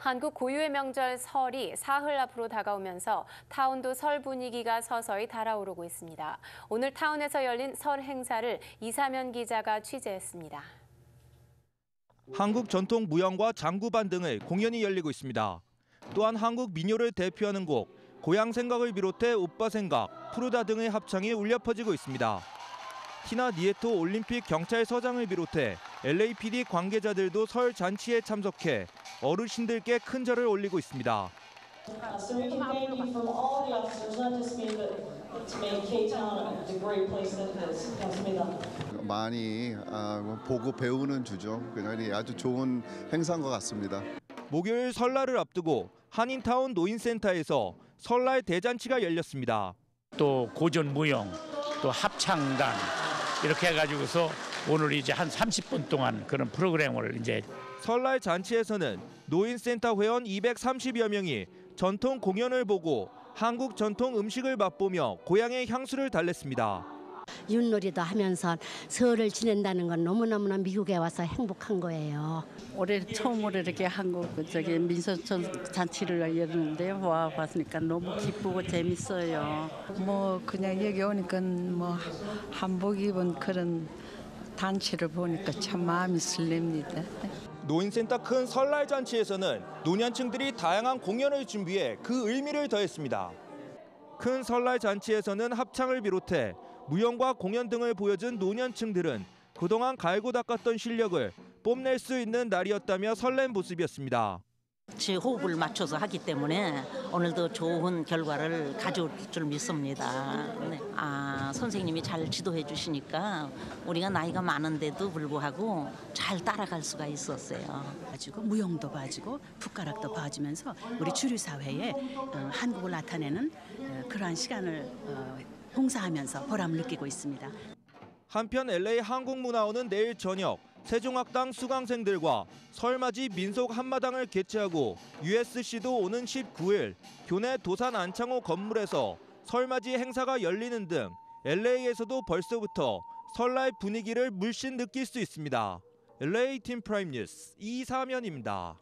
한국 고유의 명절 설이 사흘 앞으로 다가오면서 타운도 설 분위기가 서서히 달아오르고 있습니다. 오늘 타운에서 열린 설 행사를 이사면 기자가 취재했습니다. 한국 전통 무용과 장구반 등의 공연이 열리고 있습니다. 또한 한국 민요를 대표하는 곡 고향 생각을 비롯해 오빠 생각, 푸르다 등의 합창이 울려 퍼지고 있습니다. 티나 니에토 올림픽 경찰서장을 비롯해 LAPD 관계자들도 설 잔치에 참석해 어르신들께 큰 절을 올리고 있습니다. So we can thank you from all the officers, not just me, but to make K-Town the great place that it is. 고맙습니다. 많이 아, 뭐 보고 배우는 주죠. 그냥 아주 좋은 행사인 것 같습니다. 목요일 설날을 앞두고 한인타운 노인센터에서 설날 대잔치가 열렸습니다. 또 고전 무용, 또 합창단 이렇게 해가지고서 오늘 이제 한 30분 동안 그런 프로그램을 이제 설날 잔치에서는 노인센터 회원 230여 명이 전통 공연을 보고 한국 전통 음식을 맛보며 고향의 향수를 달랬습니다. 윷놀이도 하면서 설을 지낸다는 건 너무너무나 미국에 와서 행복한 거예요. 올해 처음으로 이렇게 한국 그 저기 민속 잔치를 열었는데 와 봤으니까 너무 기쁘고 재밌어요. 뭐 그냥 여기 오니까 뭐 한복 입은 그런 단체를 보니까 참 마음이 설렙니다. 노인센터 큰 설날 잔치에서는 노년층들이 다양한 공연을 준비해 그 의미를 더했습니다. 큰 설날 잔치에서는 합창을 비롯해 무용과 공연 등을 보여준 노년층들은 그동안 갈고 닦았던 실력을 뽐낼 수 있는 날이었다며 설렘 모습이었습니다. 제 호흡을 맞춰서 하기 때문에 오늘도 좋은 결과를 가져올 줄 믿습니다. 네. 아, 선생님이 잘 지도해 주시니까 우리가 나이가 많은데도 불구하고 잘 따라갈 수가 있었어요. 봐주고 무용도 봐주고 풋가락도 봐주면서 우리 주류 사회에 어, 한국을 나타내는 어, 그러한 시간을 어, 봉사하면서 보람을 느끼고 있습니다. 한편 LA 한국문화원은 내일 저녁 세종학당 수강생들과 설맞이 민속 한마당을 개최하고 USC도 오는 19일 교내 도산 안창호 건물에서 설맞이 행사가 열리는 등 LA에서도 벌써부터 설날 분위기를 물씬 느낄 수 있습니다. LA 팀 프라임 뉴스 이사면입니다.